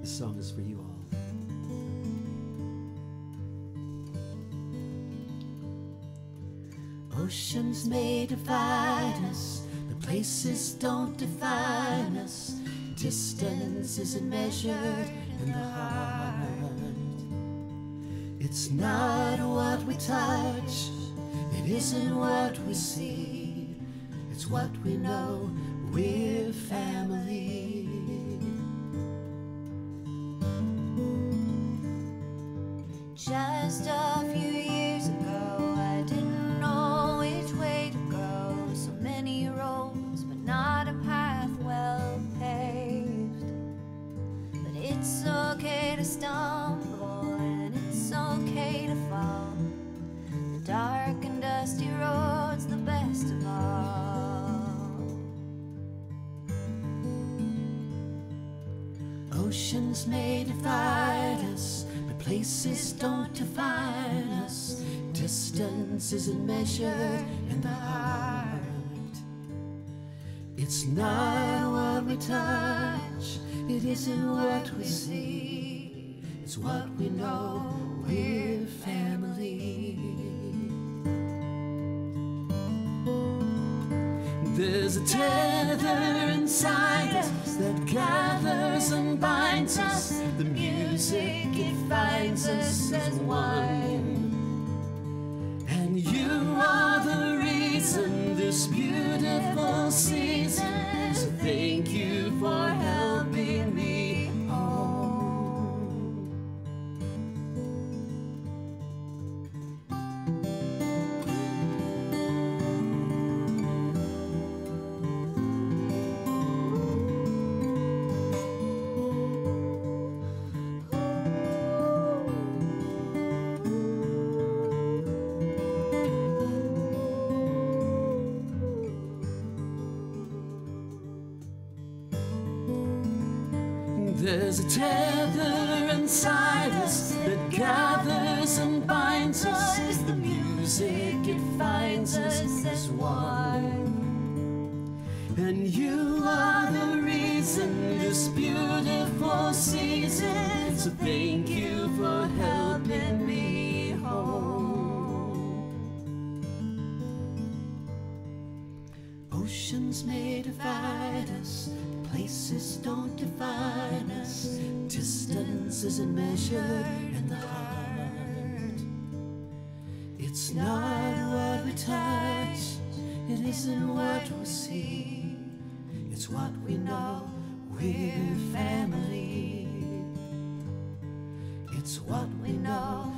This song is for you all. Oceans may divide us, but places don't define us. Distance isn't measured in the heart. It's not what we touch, it isn't what we see, it's what we know. We're family. Just a few years ago, I didn't know which way to go. So many roads, but not a path well paved. But it's okay to stumble, and it's okay to fall. The dark and dusty road's the best of all. Oceans may divide places don't define us. Distance isn't measured in the heart. It's not what we touch, it isn't what we see, it's what we know. We're family. There's a tether inside us that gathers and binds us. The music, finds us as one. There's a tether inside us that gathers and binds us. The music, it finds us as one. And you are the reason this beautiful season. So thank you for helping me home. Oceans may divide us, places don't define us. Distance isn't measured in the heart. It's not what we touch, it isn't what we see, it's what we know. We're family. It's what we know.